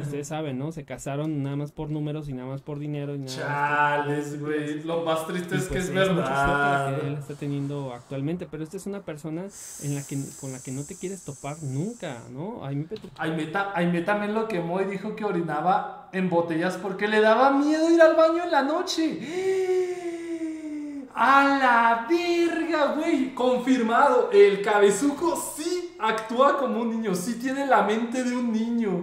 ustedes saben, ¿no? Se casaron nada más por números y nada más por dinero y nada Chales, güey. Lo más triste Y, es que pues, es la verdad. que él está teniendo actualmente, pero esta es una persona en la que con la que no te quieres topar nunca, ¿no? Me Aime, también lo quemó y dijo que orinaba en botellas porque le daba miedo ir al baño en la noche. ¡A la verga, güey! Confirmado, el cabezuco sí actúa como un niño, sí tiene la mente de un niño.